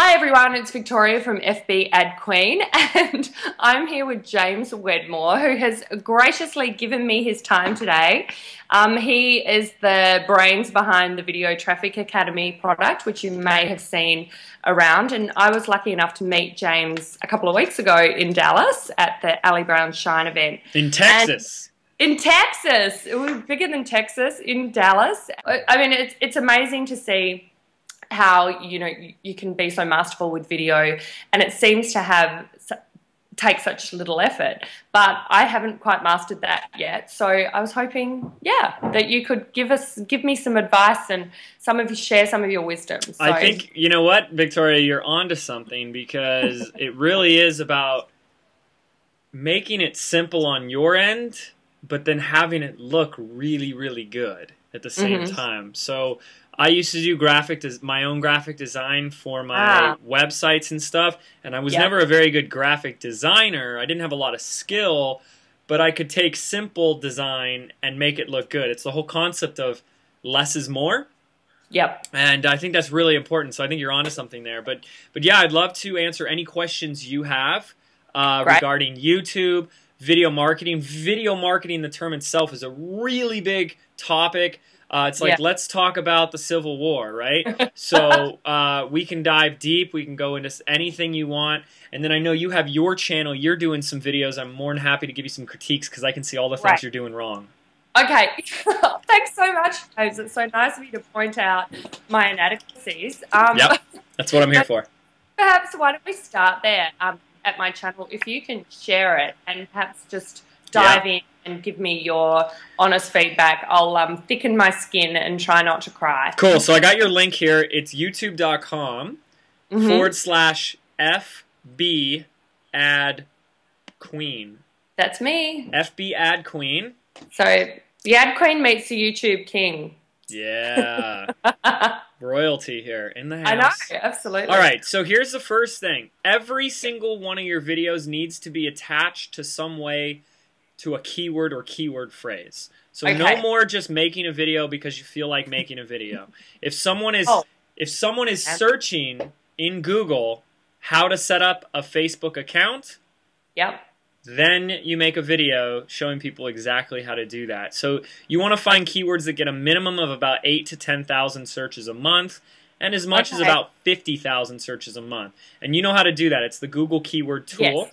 Hi everyone, it's Victoria from FB Ad Queen, and I'm here with James Wedmore, who has graciously given me his time today. Um, he is the brains behind the Video Traffic Academy product, which you may have seen around. And I was lucky enough to meet James a couple of weeks ago in Dallas at the Ali Brown Shine event. In Texas. And in Texas, it was bigger than Texas in Dallas. I mean, it's it's amazing to see how you know you can be so masterful with video and it seems to have take such little effort but i haven't quite mastered that yet so i was hoping yeah that you could give us give me some advice and some of you share some of your wisdom so. i think you know what victoria you're onto something because it really is about making it simple on your end but then having it look really really good at the same mm-hmm. time so I used to do graphic des- my own graphic design for my ah. websites and stuff, and I was yep. never a very good graphic designer. I didn't have a lot of skill, but I could take simple design and make it look good. It's the whole concept of less is more. Yep. And I think that's really important. So I think you're onto something there. But but yeah, I'd love to answer any questions you have uh, right. regarding YouTube, video marketing. Video marketing, the term itself, is a really big topic. Uh, it's like yeah. let's talk about the Civil War, right? so uh, we can dive deep. We can go into anything you want. And then I know you have your channel. You're doing some videos. I'm more than happy to give you some critiques because I can see all the things right. you're doing wrong. Okay, thanks so much, James. It's so nice of you to point out my inadequacies. Um, yep, that's what I'm here for. Perhaps why don't we start there um, at my channel? If you can share it and perhaps just dive yeah. in and give me your honest feedback. I'll um, thicken my skin and try not to cry. Cool. So I got your link here. It's youtube.com mm-hmm. forward slash FB ad queen. That's me. FB ad queen. So the ad queen meets the YouTube king. Yeah. Royalty here in the house. I know, absolutely. All right, so here's the first thing. Every single one of your videos needs to be attached to some way to a keyword or keyword phrase. So okay. no more just making a video because you feel like making a video. if someone is oh. if someone is searching in Google how to set up a Facebook account, yep. Then you make a video showing people exactly how to do that. So you want to find keywords that get a minimum of about 8 to 10,000 searches a month and as much okay. as about 50,000 searches a month. And you know how to do that. It's the Google keyword tool. Yes.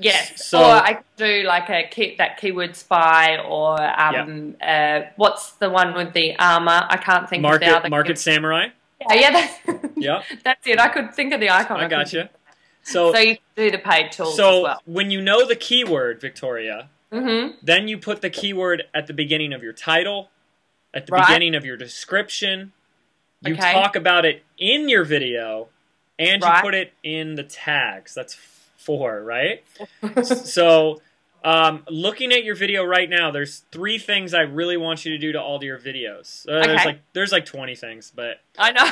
Yes. So, or I do like a keep that keyword spy or um, uh, what's the one with the armor? I can't think market, of the other. Market keyword. Samurai. Yeah, yeah, that's, yep. that's it. I could think of the icon. I, I got you. So, so you do the paid tools so well. when you know the keyword, Victoria, mm-hmm. then you put the keyword at the beginning of your title, at the right. beginning of your description. You okay. talk about it in your video, and right. you put it in the tags. That's four, right? so, um, looking at your video right now, there's three things I really want you to do to all your videos. Uh, okay. There's like there's like 20 things, but I know.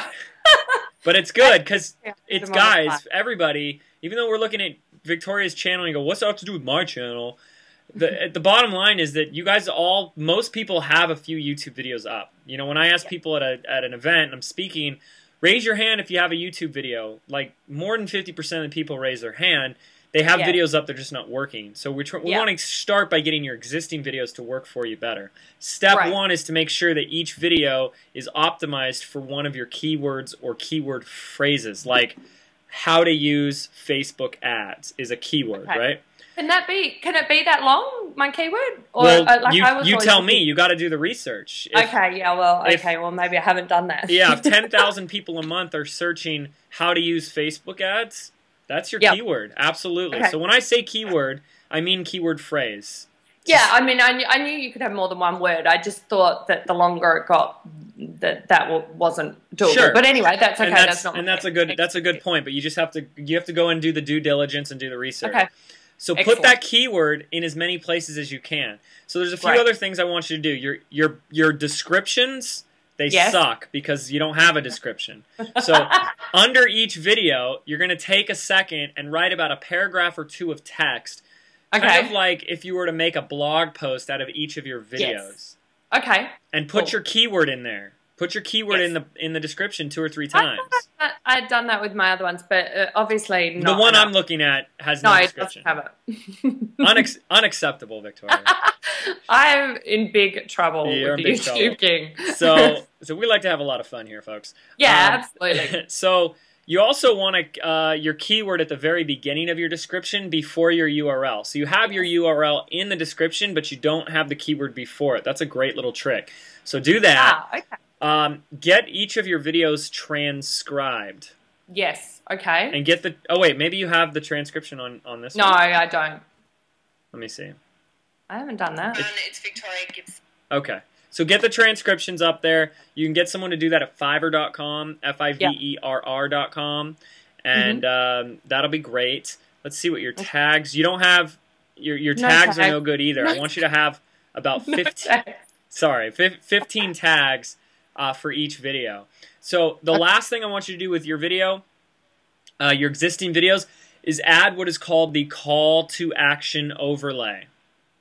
but it's good because yeah, it's guys, everybody. Even though we're looking at Victoria's channel and you go, "What's that have to do with my channel?" the the bottom line is that you guys all most people have a few YouTube videos up. You know, when I ask yeah. people at a at an event, I'm speaking Raise your hand if you have a YouTube video. Like more than 50% of the people raise their hand. They have yeah. videos up, they're just not working. So we, we yeah. want to start by getting your existing videos to work for you better. Step right. one is to make sure that each video is optimized for one of your keywords or keyword phrases. Like how to use Facebook ads is a keyword, okay. right? Can that be? Can it be that long? My keyword? Or well, uh, like you, you tell me. You got to do the research. If, okay. Yeah. Well. Okay. Well, maybe I haven't done that. yeah. If ten thousand people a month are searching how to use Facebook ads, that's your yep. keyword. Absolutely. Okay. So when I say keyword, I mean keyword phrase. Yeah, I mean, I knew, I knew you could have more than one word. I just thought that the longer it got, that that wasn't doable. Sure. But anyway, that's okay. And that's, that's not. And that's a good. That's a good point. But you just have to. You have to go and do the due diligence and do the research. Okay. So Excellent. put that keyword in as many places as you can. So there's a few right. other things I want you to do. Your your your descriptions they yes. suck because you don't have a description. So under each video, you're going to take a second and write about a paragraph or two of text. Okay. Kind of like if you were to make a blog post out of each of your videos. Yes. Okay. And put cool. your keyword in there. Put your keyword Yes. in the in the description two or three times. I, I'd done that with my other ones, but uh, obviously not. The one enough. I'm looking at has no, no, it description. doesn't have it. Unex- unacceptable, Victoria. I'm in big trouble You're with big trouble. YouTube King. so so we like to have a lot of fun here, folks. yeah, Um, absolutely. so you also want to uh, your keyword at the very beginning of your description before your URL. So you have your URL in the description, but you don't have the keyword before it. That's a great little trick. So do that. Ah, okay. Um, get each of your videos transcribed Yes. Okay. and get the. Oh wait, maybe you have the transcription on on this. No, one? I don't. Let me see. I haven't done that. it's Victoria Gibson. Okay. So get the transcriptions up there. You can get someone to do that at fiverr.com, F I V E R R.com, and Mm-hmm. um, that'll be great. Let's see what your tags. You don't have your your No tags are no good either. I want you to have about No 15 tag. sorry, 15 tags uh, for each video. So the last thing I want you to do with your video, uh, your existing videos, is add what is called the call to action overlay.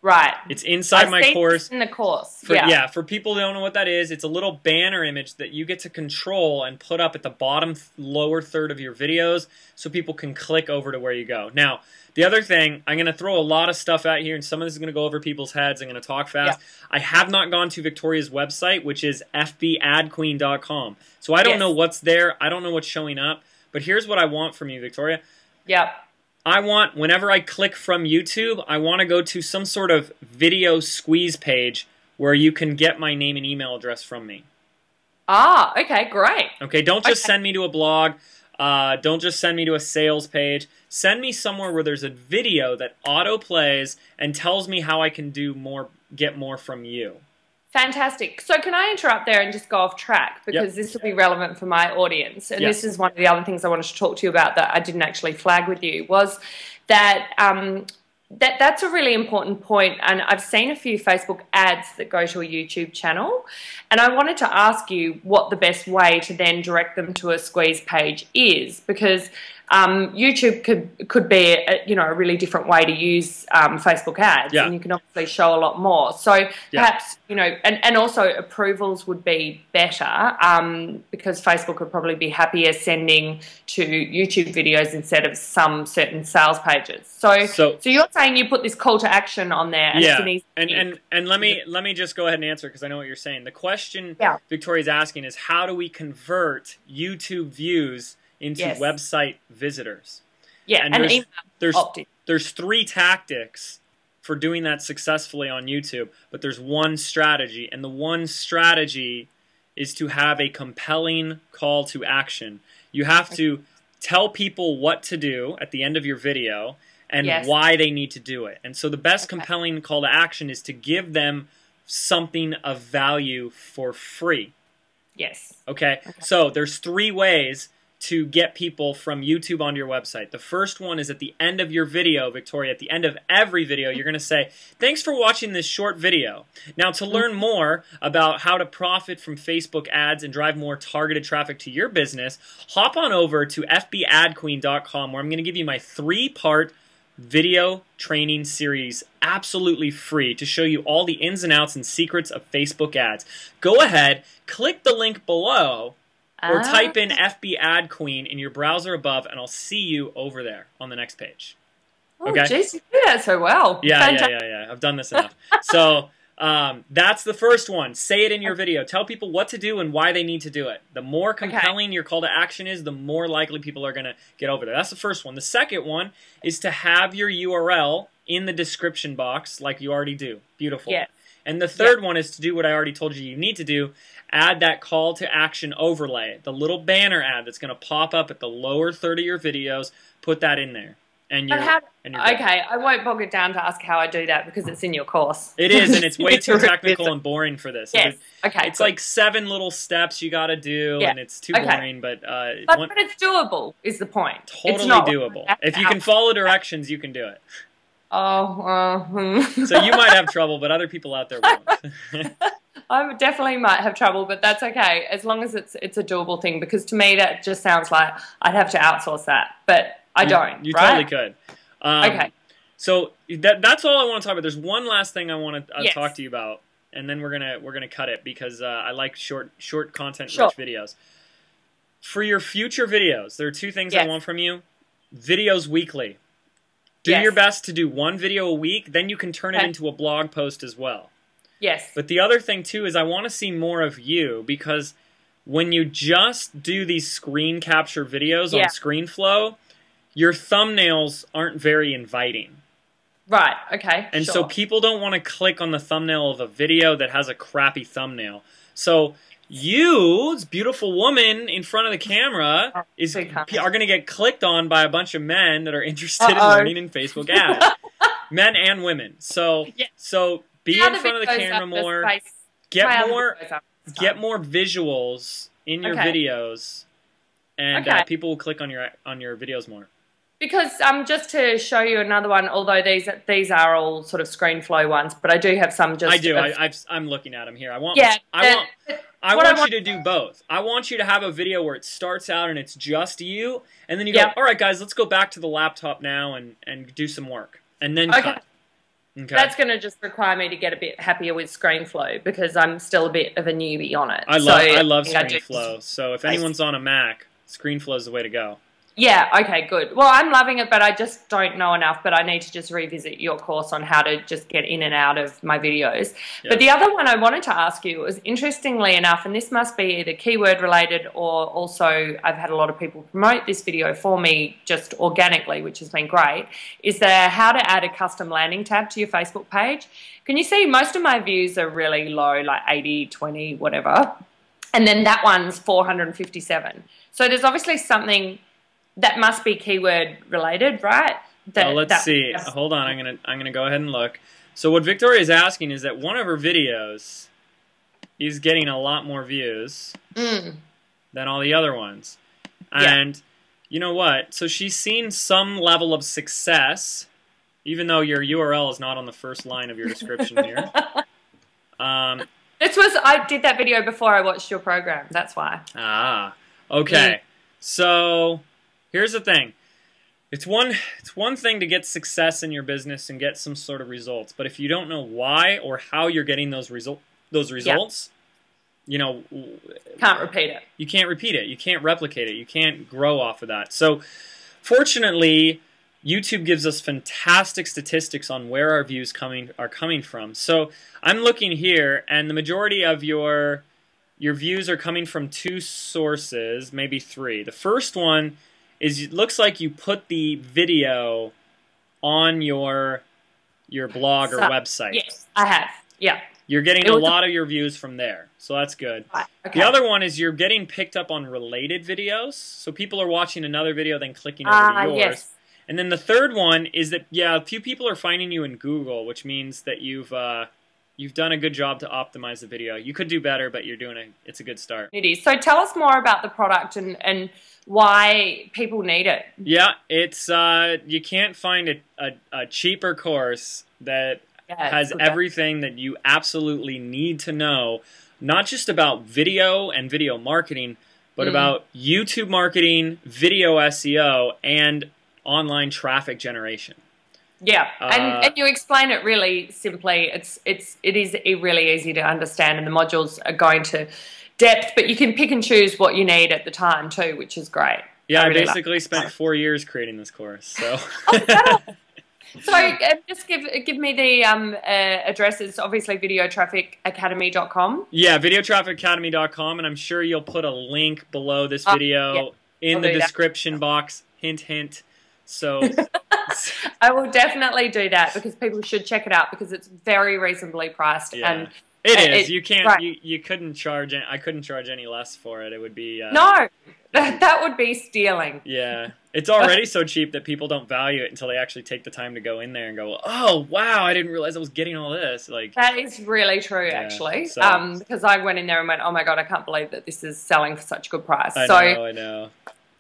Right. It's inside I've my course. in the course. For, yeah. yeah. for people who don't know what that is, it's a little banner image that you get to control and put up at the bottom th- lower third of your videos so people can click over to where you go. Now, the other thing, I'm going to throw a lot of stuff out here, and some of this is going to go over people's heads. I'm going to talk fast. I have not gone to Victoria's website, which is fbadqueen.com. So I don't Yes. know what's there. I don't know what's showing up. But here's what I want from you, Victoria. Yep. I want, whenever I click from YouTube, I want to go to some sort of video squeeze page where you can get my name and email address from me. Ah, okay, great. Okay, don't just Okay. send me to a blog. Uh, don't just send me to a sales page. Send me somewhere where there's a video that auto plays and tells me how I can do more, get more from you. Fantastic. So, can I interrupt there and just go off track because this will be relevant for my audience? And Yes. this is one of the other things I wanted to talk to you about that I didn't actually flag with you was that um, that that's a really important point. And I've seen a few Facebook ads that go to a YouTube channel, and I wanted to ask you what the best way to then direct them to a squeeze page is because. Um, YouTube could could be a, you know a really different way to use um, Facebook ads, Yeah. and you can obviously show a lot more. So perhaps you know, and, and also approvals would be better um, because Facebook would probably be happier sending to YouTube videos instead of some certain sales pages. So, So- so, you're saying you put this call to action on there, and yeah, an and, and and let me let me just go ahead and answer because I know what you're saying. The question Yeah. Victoria's asking is how do we convert YouTube views into Yes. website visitors? yeah, and and, there's- There's opt-in. there's three tactics for doing that successfully on YouTube, but there's one strategy, and the one strategy is to have a compelling call to action. You have to tell people what to do at the end of your video and Yes. why they need to do it. And so the best Okay. compelling call to action is to give them something of value for free. Yes. Okay? So there's three ways to get people from YouTube onto your website. The first one is at the end of your video, Victoria. At the end of every video, you're going to say, Thanks for watching this short video. Now, to learn more about how to profit from Facebook ads and drive more targeted traffic to your business, hop on over to fbadqueen.com where I'm going to give you my three part video training series absolutely free to show you all the ins and outs and secrets of Facebook ads. Go ahead, click the link below or Ah. type in FB Ad Queen in your browser above, and I'll see you over there on the next page. Oh, okay. you do that so well. Yeah, yeah, Fantastic. yeah, yeah. I've done this enough. so um, that's the first one. Say it in your video. Tell people what to do and why they need to do it. The more compelling your call to action is, the more likely people are going to get over there. That's the first one. The second one is to have your URL in the description box like you already do. Beautiful. Yes. And the third one is to do what I already told you you need to do. Add that call to action overlay, the little banner ad that's going to pop up at the lower third of your videos. Put that in there, and you're how, and you're okay, I won't bog it down to ask how I do that because it's in your course. It is, and it's way too technical and boring for this. Yes. It- Okay. it's cool. like seven little steps you got to do, Yeah. and it's too Okay. boring. But uh, but, one, but it's doable. Is the point? it's totally not doable. If you can follow directions, you can do it. Oh, uh, hmm. So you might have trouble, but other people out there won't. I definitely might have trouble, but that's okay as long as it's it's a doable thing. Because to me, that just sounds like I'd have to outsource that, but I You- don't. You, right? totally could. Um, Okay. So that, that's all I want to talk about. There's one last thing I want to uh, Yes. talk to you about, and then we're gonna we're gonna cut it because uh, I like short short content Sure. rich videos. For your future videos, there are two things I want from you: videos weekly. Do Yes. your best to do one video a week, then you can turn it into a blog post as well. Yes. But the other thing too is I want to see more of you because when you just do these screen capture videos Yeah. on ScreenFlow, your thumbnails aren't very inviting. right. Okay. And sure. so people don't want to click on the thumbnail of a video that has a crappy thumbnail. So you, this beautiful woman in front of the camera, oh, is are going to get clicked on by a bunch of men that are interested in Uh-oh. learning in Facebook ads, men and women. So Yeah. so be in front of the camera more. Get more videos are just get more visuals in your Okay. videos, and uh, people will click on your on your videos more. Because um, just to show you another one, although these these are all sort of ScreenFlow ones, but I do have some just. I do. of- I, I've, I'm looking at them here. I want. yeah. I the- want. the- I what I want, want- you to do both. I want you to have a video where it starts out and it's just you, and then you Yeah. go, "All right, guys, let's go back to the laptop now and and do some work," and then Okay. cut. Okay. That's going to just require me to get a bit happier with ScreenFlow because I'm still a bit of a newbie on it. I So love I love think I do- ScreenFlow. So if anyone's on a Mac, ScreenFlow is the way to go. Yeah, okay, good. Well, I'm loving it, but I just don't know enough. But I need to just revisit your course on how to just get in and out of my videos. Yeah. But the other one I wanted to ask you was interestingly enough, and this must be either keyword related or also I've had a lot of people promote this video for me just organically, which has been great, is the how to add a custom landing tab to your Facebook page. Can you see most of my views are really low, like 80, 20, whatever. And then that one's 457. So there's obviously something that must be keyword related, right? That, Well, let's that- see. Hold on, I'm gonna I'm gonna go ahead and look. So what Victoria is asking is that one of her videos is getting a lot more views Mm, than all the other ones, Yeah. and you know what? So she's seen some level of success, even though your URL is not on the first line of your description here. Um, this was I did that video before I watched your program. That's why. Ah, okay. So here's the thing. It's one it's one thing to get success in your business and get some sort of results, but if you don't know why or how you're getting those result those results, you know, Can't repeat it. you can't repeat it. You can't replicate it. You can't grow off of that. So, fortunately, YouTube gives us fantastic statistics on where our views coming are coming from. So, I'm looking here, and the majority of your your views are coming from two sources, maybe three. The first one is it looks like you put the video on your your blog or So- website. Yes, I have. Yeah. You're getting a lot of your views from there. So that's good. Okay. The other one is you're getting picked up on related videos. So people are watching another video, then clicking over Ah, to yours. yes. And then the third one is that yeah, a few people are finding you in Google, which means that you've uh, you've done a good job to optimize the video. You could do better, but you're doing a it's a good start. It is. So tell us more about the product and, and why people need it. Yeah, it's uh, you can't find a, a, a cheaper course that Yeah, has everything that you absolutely need to know, not just about video and video marketing, but Mm. about YouTube marketing, video SEO, and online traffic generation. Yeah, and, Uh, and you explain it really simply. It's it's it is really easy to understand, and the modules are going to depth, but you can pick and choose what you need at the time too, which is great. Yeah, I, really like basically spent four years creating this course. So, So uh, just give give me the um, uh, addresses. Obviously, videotrafficacademy.com. yeah, videotrafficacademy.com, and I'm sure you'll put a link below this Uh, video yeah. in I'll the do that. description box. Hint, hint. So, I will definitely do that because people should check it out because it's very reasonably priced Yeah. and it is. it- you can't. right. You, you couldn't charge. Any, I couldn't charge any less for it. It would be. Uh, no, that, that would be stealing. Yeah, it's already so cheap that people don't value it until they actually take the time to go in there and go, "Oh, wow! I didn't realize I was getting all this." Like, That is really true, Yeah, actually. so- um, because I went in there and went, "Oh my god, I can't believe that this is selling for such a good price." I so know, I know.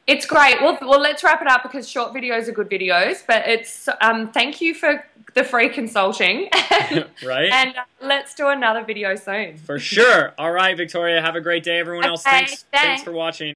It's great. Well, well, let's wrap it up because short videos are good videos. But it's um, thank you for the free consulting, right? and uh, let's do another video soon. For sure. All right, Victoria. Have a great day. Everyone else, thanks. Thanks thanks. for watching.